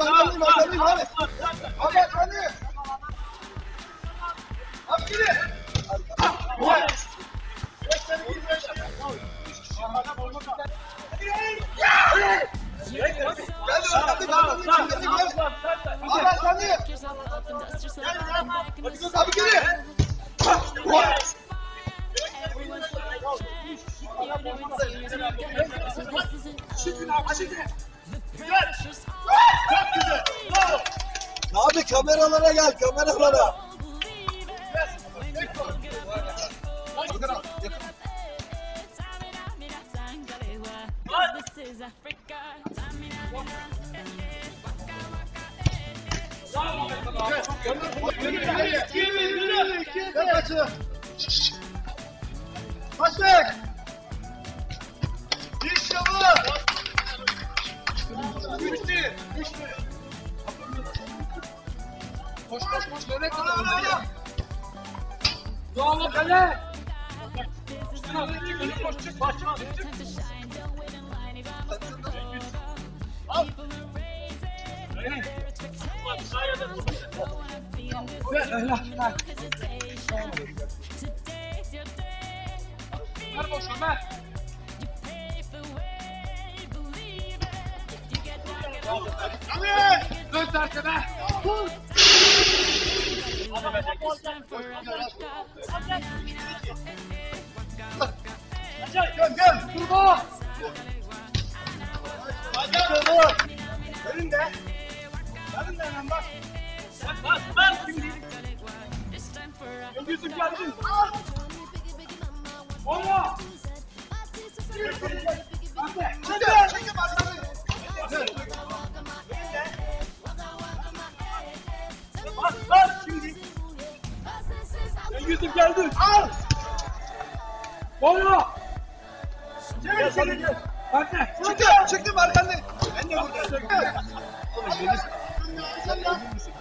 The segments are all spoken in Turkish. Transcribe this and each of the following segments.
Arkandayım arkandayım abi. Abi arkandayım. Abi arkandayım abi. Arkandayım. Abi kameralara gel kameralara. Başlık. İşte bu. Üçlü. Koş koş koş. Dönek kala. Doğal kale. Üstüne çık. Koş çık. Baş çık. Çık. Al. Ver boş Ömer. Abi! Dön tersine. Vur! Gel gel. Durma. İşte bu. Önünde. Önünde hemen bak. Bak bak bak şimdi. Gözüm geldi. Al. Oyna. Hadi. Hadi. Çekim Bas Gözüm geldi. Al. Oyna. Çevir çevir. Hadi. Çıktım. Çıktım arkandayım. Ben de buradayım. Oğlum Deniz. Sen emin misin?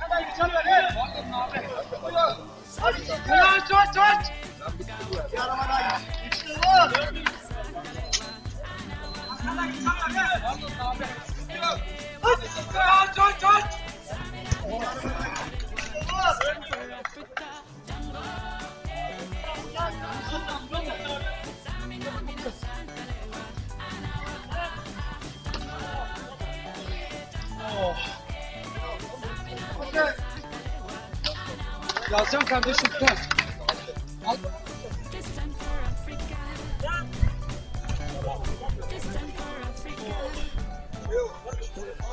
Hadi içeri ver. Hadi Yazacağım kardeşim. Gel. Al.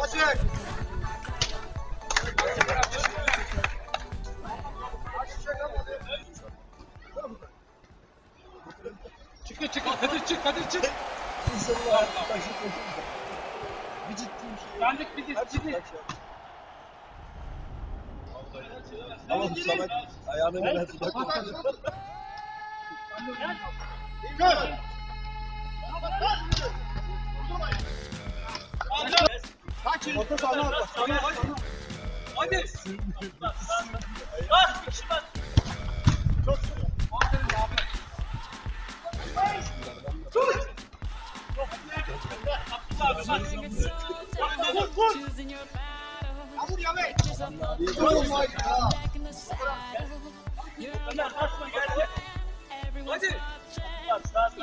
Açık. Çıkın çıkın Kadir çık Kadir çık. Bir ciddiyim. Bendik bir ciddi. Tamam Samet ayağını ver. Gel. Kaçın. Orta sahne orta. Sahne sahne. Hadi. Bas bir kişi bas. Çok Aferin abi. Dur. Abdullah abi bas. Vur vur. Yağmur yamek. Oh my god. Ömer basma geldi. Hadi. Bas bas.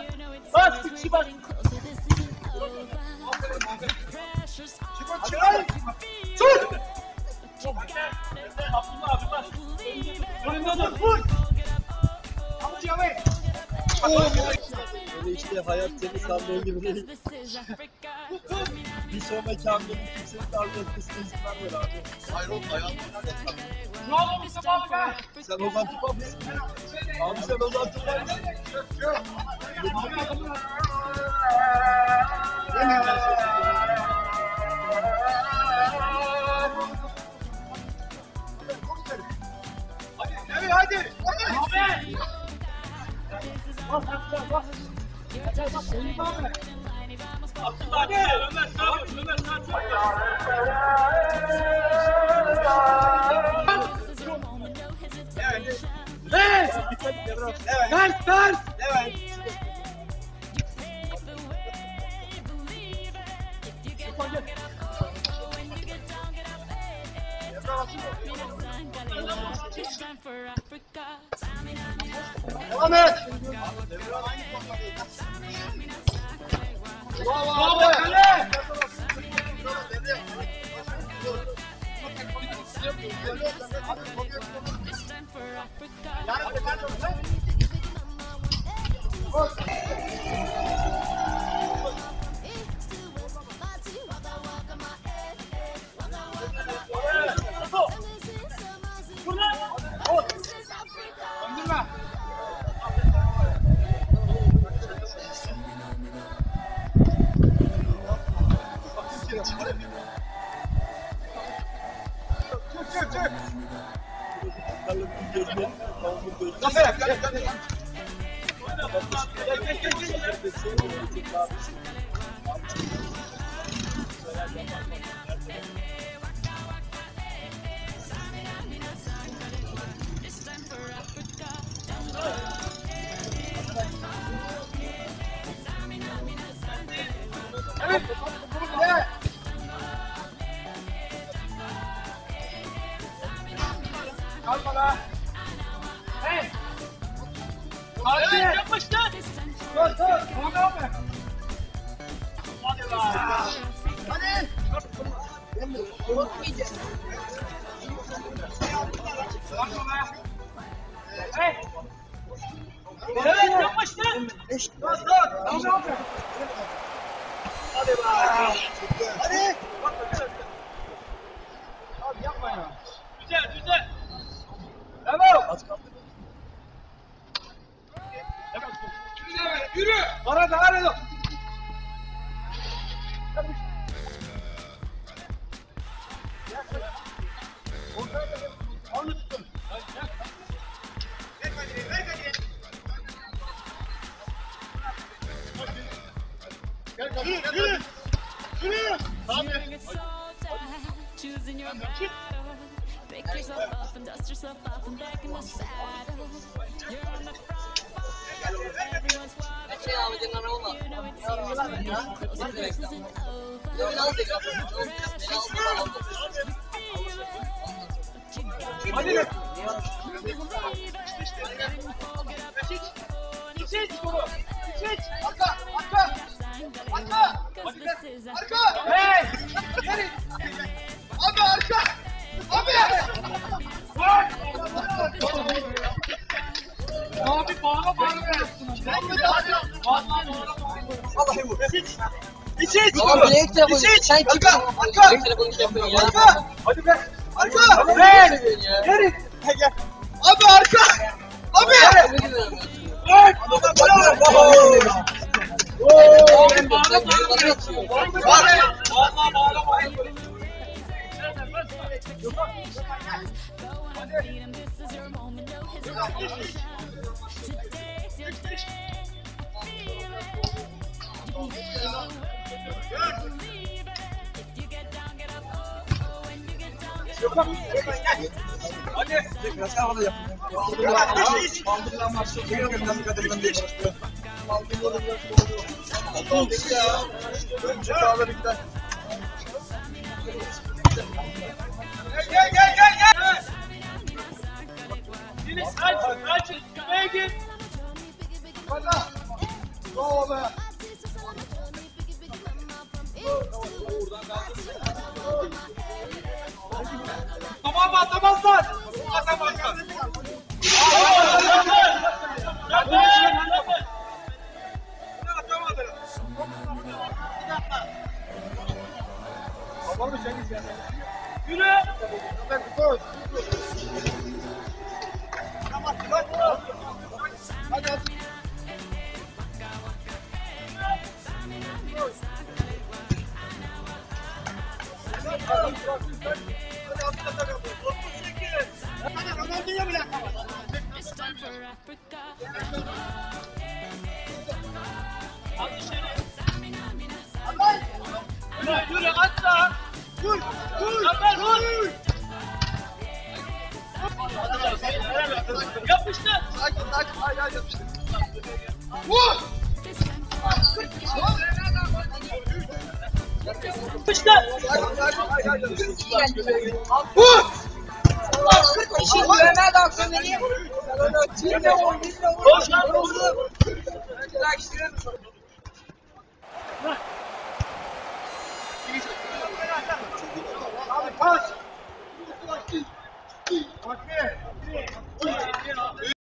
Bas bir kişi bas. Çıkın çıkın. Dur. Abdullah abi bas. Önünde dur. Vur. Yağmur yamek. Böyle işte hayat seni sandığı gibi değil. Bir sonraki hamlenin kimsenin darbe etmesine izin vermiyor abi. Hayır oğlum ayağım. Ne oldu Mustafa abi be? Sen Ozan tutma mısın? Abi sen Ozan tutma mısın? Evet hadi. Hadi. Abi. Bas Akçay bas. Akçay bas. Selim abi. Abdülhadi, Ömer sağ ol, Ömer sağ ol. Evet. Ters! Evet. Ters, ters! Evet. Time in Bravo kale. Döndürme. Kafaya kale Hey. Evet. Dur dur. Kalma abi. Hadi lan. Hadi. Abi yapma ya. Güzel güzel. Bravo. Yürü. Ara da ara da. Onu yürü. Yürü. A soldier, choosing your battles. Pick yourself up and dust yourself off and back in the saddle. Arka, arka. Arka. Arka. Tamam bilek telefonu. Sen kimsin? Arka, arka. Bilek telefonu şey yapıyorsun ya. Arka. Hadi be. Arka. Ya? Geri. Gel gel. Abi arka. Abi. Ne diyorsun? Vur. Day. Feel it. Believe it. If you get down, get up. Oh, oh, when you get down, get up. Gel gel gel gel. Deniz kaç. Kaç. Göbeğe git. Hadi. Bravo be. Tamam atamazlar. Yürü yürü at da. Vur, vur, Zafer, vur. vur. Yapıştır. Sakin, sakin. Hayır, hayır, yapıştır. Vur. Yapıştır. Sakin, sakin. Hayır, hayır, yapıştır. Vur. İşin güvene de akşam vereyim. Çin'de ol, bizde ol. Koş lan, koş. Bırak işte. Пас! Пас! Пас! Пас! Пас!